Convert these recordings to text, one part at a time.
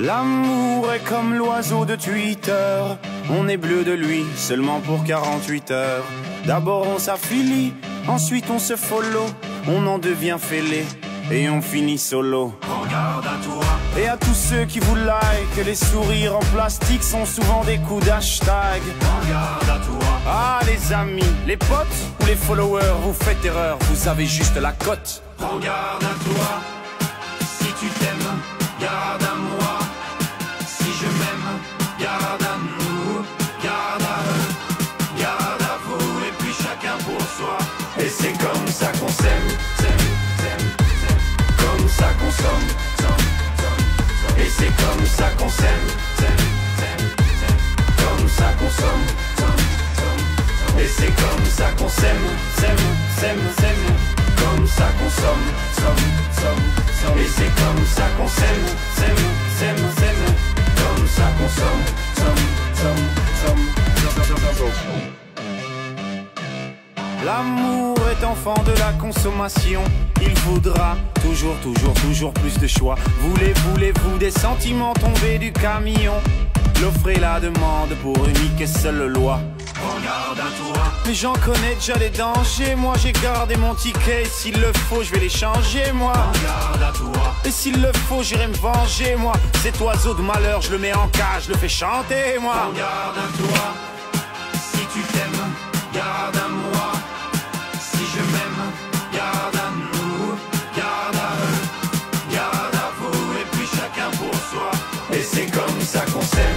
L'amour est comme l'oiseau de Twitter. On est bleu de lui seulement pour 48 heures. D'abord on s'affilie, ensuite on se follow. On en devient fêlé et on finit solo. Regarde à toi. Et à tous ceux qui vous like, les sourires en plastique sont souvent des coups d'hashtag. Regarde à toi. Ah les amis, les potes ou les followers, vous faites erreur, vous avez juste la cote. Regarde à toi. Si tu t'aimes, garde à moi. Si je m'aime, garde à nous. Garde à eux, garde à vous. Et puis chacun pour soi. Et c'est comme ça qu'on s'aime, s'aime, s'aime, s'aime, s'aime. Comme ça qu'on somme, somme, somme. Et c'est comme ça qu'on s'aime, s'aime, s'aime, s'aime. Comme ça qu'on somme, somme, somme, somme. L'amour est enfant de la consommation. Il voudra toujours, toujours, toujours plus de choix. Voulez, voulez-vous des sentiments tombés du camion? L'offre et la demande pour unique et seule loi. À toi, Mais j'en connais déjà les dangers. Moi j'ai gardé mon ticket. Et S'il le faut, je vais les changer, moi. à toi. Et s'il le faut, j'irai me venger, moi. Cet oiseau de malheur, je le mets en cage, je le fais chanter, moi. À toi, si tu t'aimes, garde à moi. Si je m'aime, garde à nous, garde à eux, garde à vous, et puis chacun pour soi. Et c'est comme ça qu'on s'aime,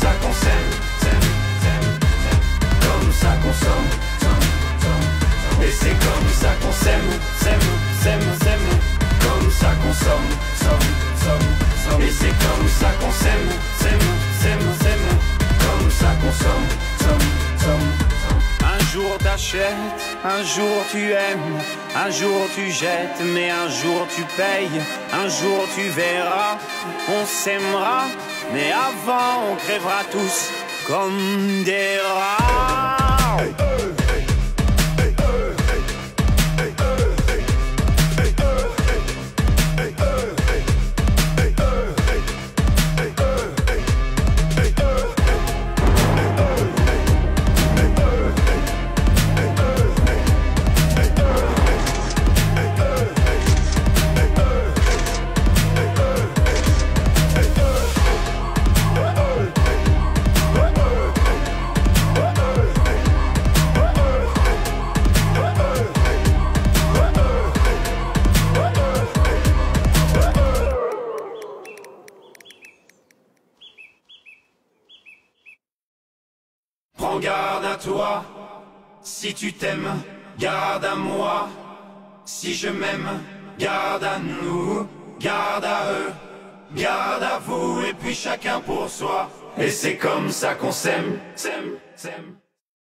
ça qu'on s'aime. Comme ça qu'on somme. Et c'est comme ça qu'on s'aime, s'aime, s'aime, s'aime. Comme ça qu'on somme, somme, somme. Et c'est un jour tu aimes, un jour tu jettes, mais un jour tu payes, un jour tu verras, on s'aimera, mais avant on crèvera tous comme des rats. Garde à toi, si tu t'aimes, garde à moi. Si je m'aime, garde à nous, garde à eux, garde à vous, et puis chacun pour soi. Et c'est comme ça qu'on s'aime, s'aime, s'aime.